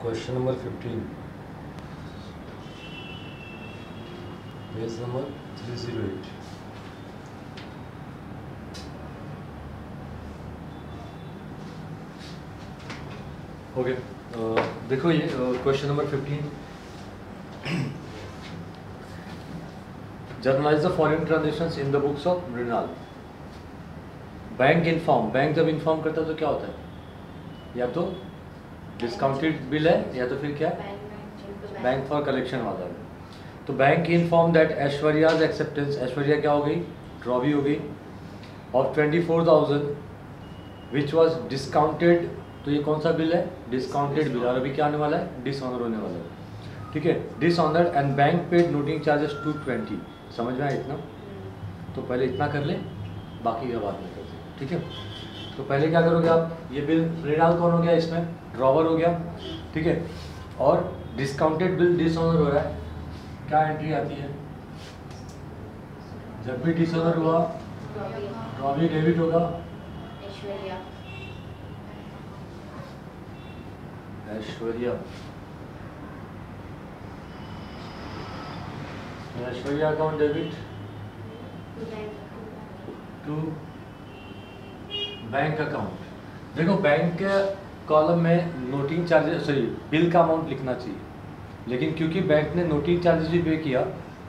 Question number 15. Page number 308. Okay uh, देखो ये question number fifteen journalize the foreign transactions in the books of Mrinal bank inform bank जब inform करता है तो क्या होता है या तो डिस्काउंटेड बिल है, या तो फिर क्या? बैंक फॉर कलेक्शन वाला है। तो bank inform that Aishwarya's acceptance Aishwarya क्या हो गई? ड्रॉ भी हो गई। और twenty four thousand which was discounted तो ये कौन सा बिल है? डिस्काउंटेड बिल और अभी क्या आने वाला है? डिसऑनर होने वाला है। ठीक है? Dishonour and bank paid noting charges two twenty समझ में आया इतना? तो पहले इतना कर ले, बाकी का बाद में करते ठीक है? तो पहले क्या करोगे आप? ये बिल रिडाल कौन हो गया इसमें? ड्रॉवर हो गया। ठीक है? और डिस्काउंटेड बिल डिसऑनर हो रहा है। क्या एंट्री आती है? जब भी डिसऑनर हुआ ड्रॉ भी डेबिट होगा। Aishwarya. Aishwarya. Account debit to bank account देखो बैंक कॉलम में नोटिंग चार्जेस सॉरी बिल का अमाउंट लिखना चाहिए। लेकिन क्योंकि बैंक ने नोटिंग चार्जेस भी पे किया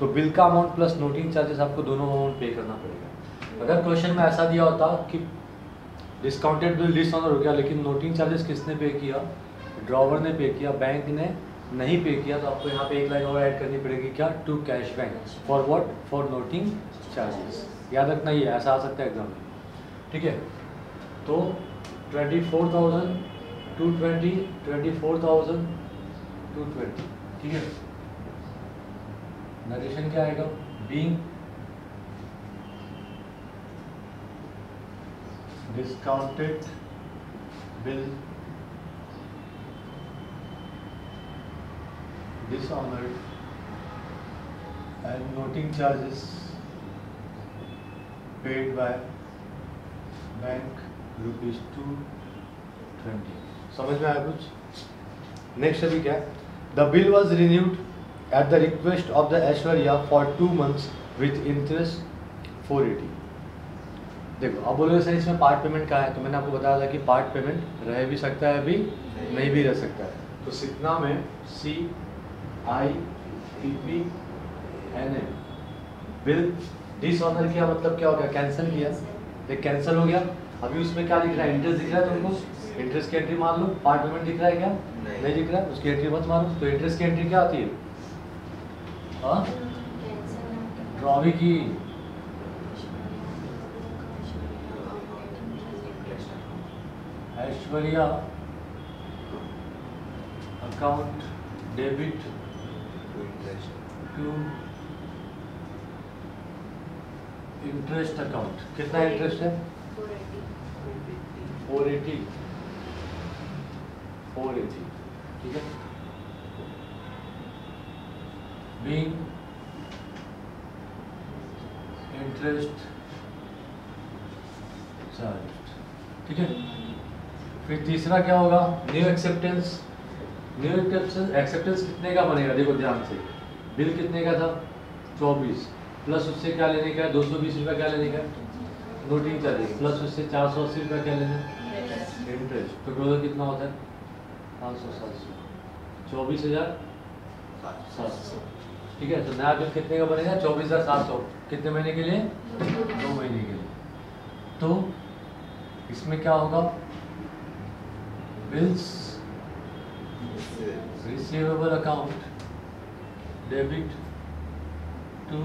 तो बिल का अमाउंट प्लस नोटिंग चार्जेस आपको दोनों अमाउंट पे करना पड़ेगा। अगर क्वेश्चन में ऐसा दिया होता कि डिस्काउंटेड बिल डिसऑनर हो गया, लेकिन नोटिंग चार्जेस किसने पे किया? ड्रॉवर ने पे किया बैंक ने नहीं पे किया तो आपको यहाँ पे एक लाइन और ऐड करनी पड़ेगी क्या? To cash bank for what for noting charges याद रखना ये, ऐसा आ सकता है एग्ज़ाम में ठीक है? तो 24,000, 220, ठीक है? नरेशन क्या आएगा? Being discounted bill dishonoured and noting charges paid by bank rupees two twenty. समझ में आया कुछ? नेक्स्ट अभी क्या? The bill was renewed at the request of the Aishwarya for two months with interest four eighty देखो, अब बोलोगे, sir, इसमें पार्ट पेमेंट का है? तो मैंने आपको बताया था कि पार्ट पेमेंट रह भी सकता है, अभी नहीं भी रह सकता है। तो सितना में C I T P N A bill dishonour किया मतलब क्या हो गया? कैंसिल किया। देख कैंसिल हो गया। अभी उसमें क्या दिख रहा है? इंटरेस्ट दिख रहा है तुमको? इंटरेस्ट की एंट्री मान लो। पार्ट पेमेंट दिख रहा है क्या? नहीं। नहीं दिख रहा? है उसकी एंट्री मत मानो तो इंटरेस्ट की एंट्री क्या आती है? हाँ? ड्रॉ भी की Aishwarya account debit to interest account कितना इंटरेस्ट है? फोर एटी फोर एटी ठीक है? इंटरेस्ट चार्ज ठीक है? फिर तीसरा क्या होगा? New acceptance new acceptance acceptance कितने का बनेगा? देखो ध्यान से। बिल कितने का था? चौबीस। प्लस उससे क्या लेने का है? दो सौ बीस रुपया क्या लेने का है? नोटिंग चार्जेस प्लस उससे चार सौ अस्सी रुपया क्या लेना इंटरेस्ट तो टोटल कितना होता है? पाँच सौ, सात सौ। चौबीस हज़ार? सात सौ। ठीक है तो नया बिल कितने का बनेगा? चौबीस हज़ार सात सौ। कितने महीने के लिए? दो महीने के लिए। तो इसमें क्या होगा? Bills receivable account debit to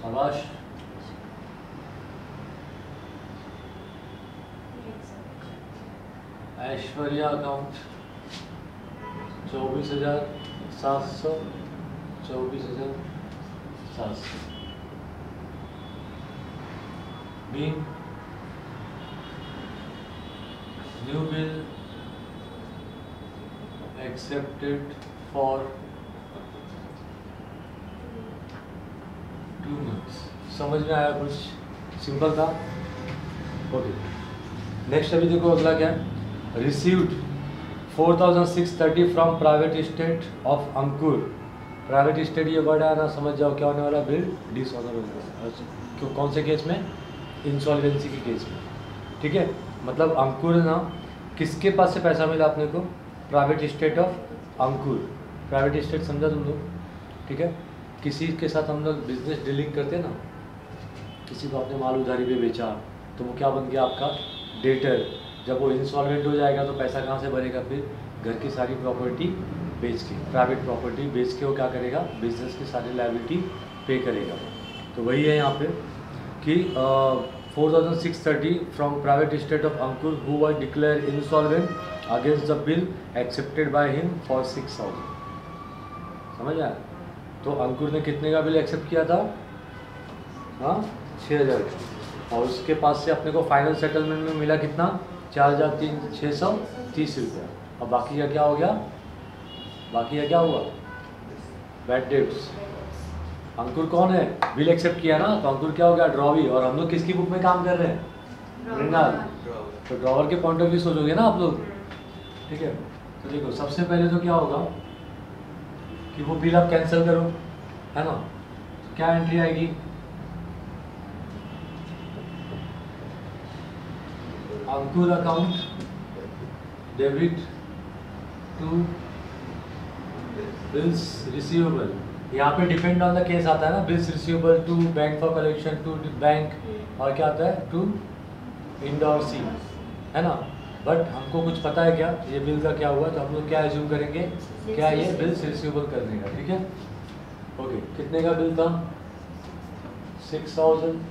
शाबाश ऐश्वर्या अकाउंट चौबीस हज़ार सात सौ चौबीस हज़ार सात सौ being new bill accepted for two months समझ में आया कुछ? सिंपल था? ओके नेक्स्ट अभी देखो अगला क्या है? Received 4630 from private estate of Ankur private estate ये वर्ड है ना समझ जाओ क्या होने वाला बिल डिसऑनर क्यों? कौन से केस में? इंसॉल्वेंसी के केस में. ठीक है? मतलब अंकुर ना, किसके पास से पैसा मिला अपने को? Private estate of Ankur private estate समझा तुम लोग? ठीक है? किसी के साथ हम लोग बिज़नेस डीलिंग करते हैं ना, किसी को अपने माल उधारी पे बेचा तो वो क्या बन गया आपका? डेटर जब वो इंस्टॉलमेंट हो जाएगा तो पैसा कहाँ से भरेगा फिर घर की सारी प्रॉपर्टी बेच के प्राइवेट प्रॉपर्टी बेच के वो क्या करेगा? बिज़नेस की सारी लाइबिलिटी पे करेगा। तो वही है यहाँ पे कि four thousand six thirty from private estate of Ankur who was declare insolvent against the bill accepted by him for six thousand समझ आया तो अंकुर ने कितने का बिल एक्सेप्ट किया था? हाँ छः हज़ार और उसके पास से अपने को फाइनल सेटलमेंट में मिला कितना? चार हज़ार तीन छः सौ तीस रुपया। और बाकी का क्या हो गया? बाकी का क्या हुआ? बैड डेट्स अंकुर कौन है? बिल एक्सेप्ट किया ना? तो अंकुर क्या हो गया? ड्रॉवी और हम लोग किसकी बुक में काम कर रहे हैं? मृणाल। तो ड्रॉवर के पॉइंट ऑफ़ व्यू सोचोगे ना आप लोग? ठीक है। तो देखो सबसे पहले तो क्या होगा? कि वो बिल आप कैंसिल करो, है ना? तो क्या एंट्री आएगी? Ankur account debit to bills receivable यहाँ पे डिपेंड ऑन द केस आता है ना bills receivable to bank for collection to bank और क्या आता है? टू इंडोर सी है ना? बट हमको कुछ पता है क्या? ये बिल का क्या हुआ? तो हम लोग क्या एज्यूम करेंगे? क्या ये बिल्स रिसीवेबल करने का ठीक है? ओके कितने का बिल था? Six thousand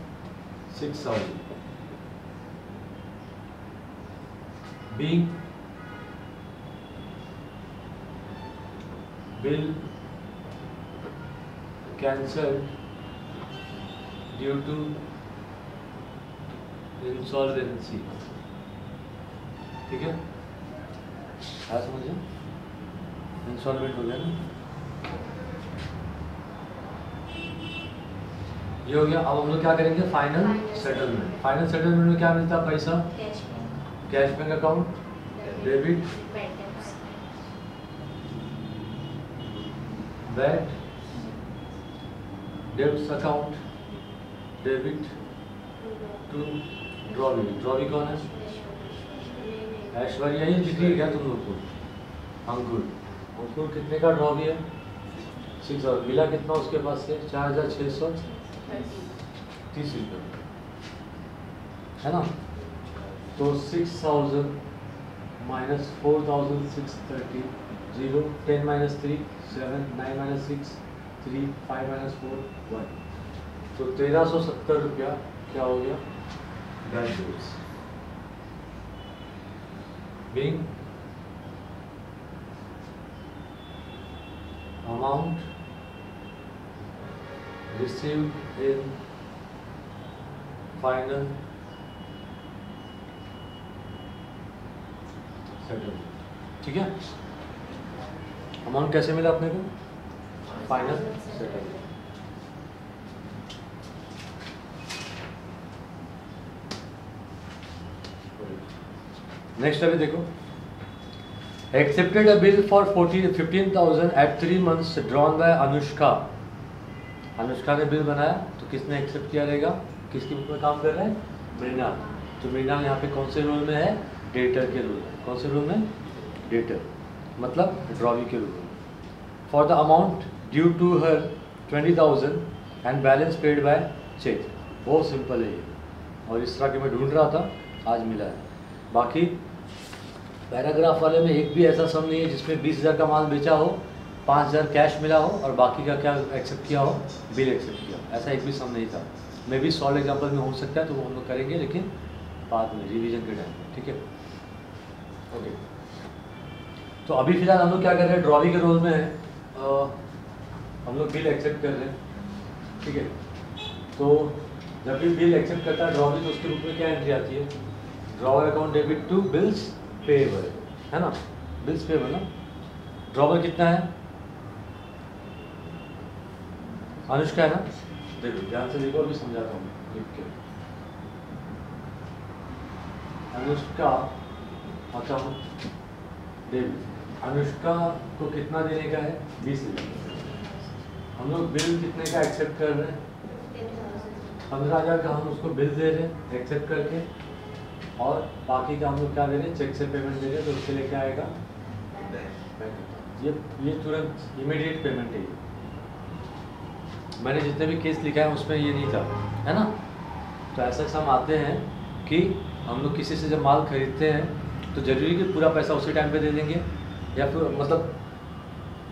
six thousand being bill cancelled due to insolvency. ठीक है? क्या समझे? इंसॉल्वेंट हो गया ना? ये हो गया। अब हम लोग क्या करेंगे? फाइनल सेटलमेंट फाइनल सेटलमेंट में क्या मिलता है पैसा? Cash bank account debit bad debts account debit to drawee drawee कौन है? ऐश्वर्या ही दिख रही क्या तुम लोग को। अंकुर। अंकुर कितने का ड्रॉवी है? सिक्स और मिला कितना उसके पास से? चार हज़ार छः सौ? तीस रुपये। है ना? तो six thousand minus four thousand six thirty zero ten minus three seven nine minus six three five minus four one तो तेरह सौ सत्तर रुपया क्या हो गया? Bills being amount received in final settlement ठीक है? अमाउंट कैसे मिला अपने को? फाइनल सेटलमेंट नेक्स्ट अभी देखो। Accepted a bill for fourteen fifteen thousand at three months drawn by Anushka Anushka ने बिल बनाया तो किसने एक्सेप्ट किया रहेगा? किसके बुक में काम कर रहे हैं? मृणाल तो मृणाल यहाँ पे कौन से रोल में है? डेटर के रोल में। कौन से रोल में? डेटर मतलब ड्रॉवी के रोल में। For the amount due to her twenty thousand and balance paid by cheque बहुत सिंपल है ये। और इस तरह के मैं ढूंढ रहा था, आज मिला है। बाकी पैराग्राफ वाले में एक भी ऐसा सम नहीं है जिसमें बीस हज़ार का माल बेचा हो, पाँच हज़ार कैश मिला हो और बाकी का क्या एक्सेप्ट किया हो? बिल एक्सेप्ट किया हो। ऐसा एक भी सम नहीं था। मे भी सॉल्व एग्ज़ाम्पल में हो सकता है तो वो हम लोग करेंगे, लेकिन बाद में रिवीजन के टाइम में, ठीक है? ओके तो अभी फ़िलहाल हम लोग क्या कर रहे हैं? ड्रॉवी के रोल में है हम लोग बिल एक्सेप्ट कर रहे हैं, ठीक है? तो जब भी बिल एक्सेप्ट करता है ड्रॉवी तो उसके रूप में क्या एंट्री आती है? Drawer account debit to bills payable है ना? बिल्स पेएबल ना? ड्रॉवर कितना है? अनुष्का है ना? देखो ध्यान से देखो अभी समझाता हूँ लिख के। अनुष्का अकाउंट डेबिट अनुष्का को कितना देने का है? बीस हज़ार हम लोग बिल कितने का एक्सेप्ट कर रहे हैं? पंद्रह हज़ार का हम उसको बिल दे रहे हैं एक्सेप्ट करके। और बाकी का हम लोग क्या दे रहे हैं चेक से पेमेंट दे रहे हैं तो उसके लिए क्या आएगा? ये ये तुरंत इमीडिएट पेमेंट है ये। मैंने जितने भी केस लिखा है उसमें ये नहीं था है ना? तो ऐसा ऐसा हम आते हैं कि हम लोग किसी से जब माल खरीदते हैं तो ज़रूरी कि पूरा पैसा उसी टाइम पे दे देंगे या फिर मतलब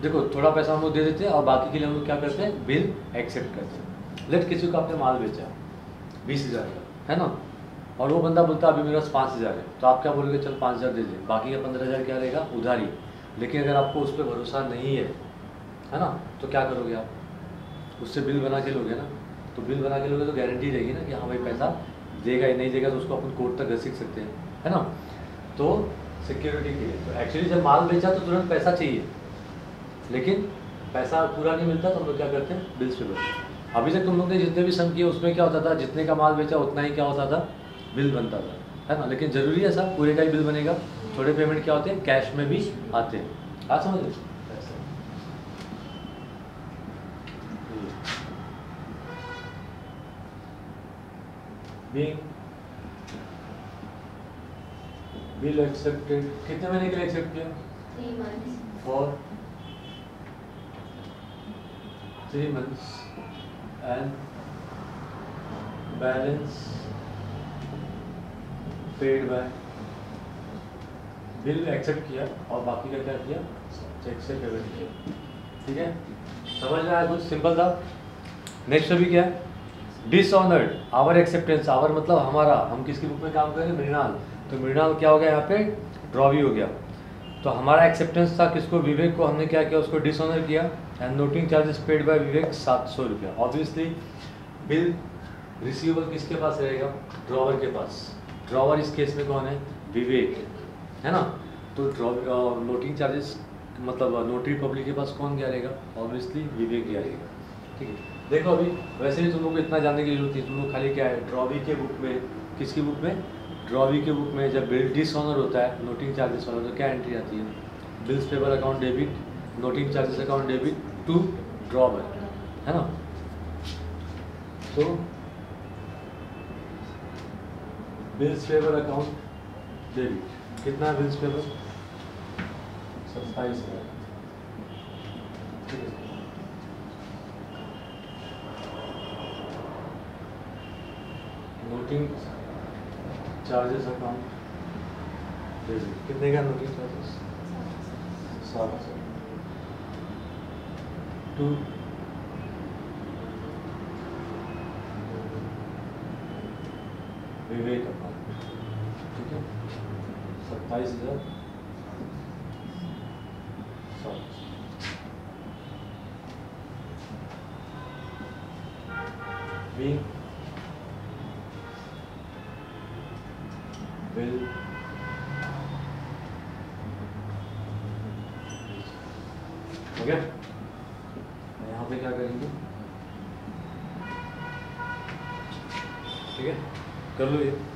देखो थोड़ा पैसा हम लोग दे देते हैं और बाकी के लिए हम लोग क्या करते हैं? बिल एक्सेप्ट करते हैं। लेट किसी को आपने माल बेचा बीस हज़ार का है ना? और वो बंदा बोलता है, अभी मेरे पास पाँच हज़ार है। तो आप क्या बोलोगे, चल पाँच हज़ार दे दे, बाकी का पंद्रह हज़ार क्या रहेगा? उधारी लेकिन अगर आपको उस पर भरोसा नहीं है है ना तो क्या करोगे आप? उससे बिल बना के लोगे ना? तो बिल बना के लोगे तो गारंटी रहेगी ना कि हाँ भाई पैसा देगा या नहीं देगा तो उसको अपन कोर्ट तक घसीट सकते हैं, है ना? तो सिक्योरिटी के लिए। तो एक्चुअली जब माल बेचा तो तुरंत पैसा चाहिए। लेकिन पैसा पूरा नहीं मिलता तो हम लोग क्या करते हैं? बिल्स पे भरते अभी तक तुम लोग ने जितने भी सम किए, उसमें क्या होता था? जितने का माल बेचा, उतना ही क्या होता था? बिल बनता था है ना? लेकिन ज़रूरी है सर पूरे का ही बिल बनेगा। थोड़े पेमेंट क्या होते हैं? कैश में भी आते हैं। आज समझ लो being bill accepted. कितने महीने के लिए एक्सेप्ट किया? For three months and balance paid by bill accept किया और बाकी का क्या किया? चेक से पेमेंट किया। ठीक है? समझ में आया कुछ? सिंपल था। नेक्स्ट अभी क्या है? डिसऑनर्ड आवर एक्सेप्टेंस आवर मतलब हमारा। हम किसकी बुक में काम कर रहे हैं? मृणाल। तो मृणाल क्या हो गया यहाँ पे? ड्रॉवी हो गया। तो हमारा एक्सेप्टेंस था किसको? विवेक को। हमने क्या किया? उसको डिसऑनर किया। And noting charges paid by Vivek सात सौ रुपया। ऑब्वियसली बिल रिसीवेबल किसके पास रहेगा? ड्रॉवर के पास। ड्रॉवर इस केस में कौन है? विवेक। है ना? तो नोटिंग चार्जेस मतलब नोटरी पब्लिक के पास कौन गया रहेगा? ऑब्वियसली विवेक गया रहेगा। ठीक है? देखो अभी, वैसे भी तुम लोग को इतना जानने की ज़रूरत नहीं, तुम लोग खाली क्या है? ड्रॉवी के बुक में, किसकी बुक में? ड्रॉवी के बुक में जब बिल डिसऑनर होता है नोटिंग चार्जेस वाला तो क्या एंट्री आती है? Bills payable account debit noting charges account debit to drawer है ना? तो बिल्स पेपर अकाउंट डेबिट कितना बिल्स पेपर सत्ताईस हज़ार। नोटिंग चार्जेस अकाउंट कितने का नोटिंग चार्जेस सात हज़ार। टू विवेक अकाउंट ठीक है? सत्ताईस हज़ार। सात being will हो गया यहाँ पे क्या करेंगे ठीक है कर लो ये।